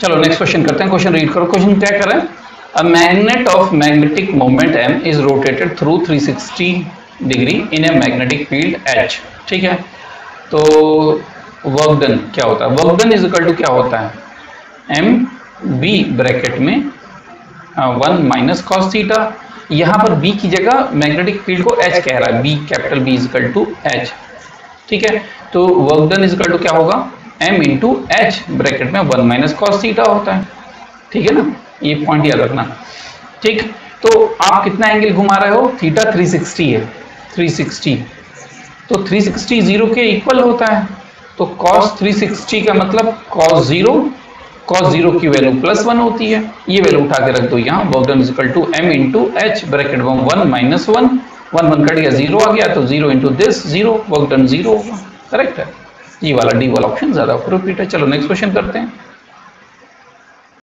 चलो next question करते हैं। क्वेश्चन रीड करो। क्वेश्चन क्या करें a magnet of magnetic moment m is rotated through 360 degree in a magnetic field h. ठीक है? तो वर्क डन क्या होता है? Work done is equal to क्या होता है? एम बी ब्रैकेट में वन माइनस कॉस थीटा यहाँ पर बी की जगह मैग्नेटिक फ़ील्ड को एच कह रहा है। B capital B is equal to H ठीक है? तो वर्क डन इक्वल टू क्या होगा? एम इंटू एच ब्रैकेट में वन माइनस कॉस थीटा होता है। ठीक है ना? ये पॉइंट याद रखना। ठीक? तो आप कितना एंगल घुमा रहे हो? थीटा 360 है। 360 तो 360 ज़ीरो के इक्वल होता है। तो cos 360 का मतलब कॉस ज़ीरो cos ज़ीरो की वैल्यू प्लस वन होती है। ये वैल्यू उठा के रख दो यहाँ। Work done equal to M into H bracket में one minus one one one cut गया ज़ीरो आ गया तो zero into this zero work done zero होगा। करेक्ट है? ये वाला डी वाला ऑप्शन ज़्यादा अप्रोप्रिएट है। चलो नेक्स्ट क्वेश्चन करते हैं।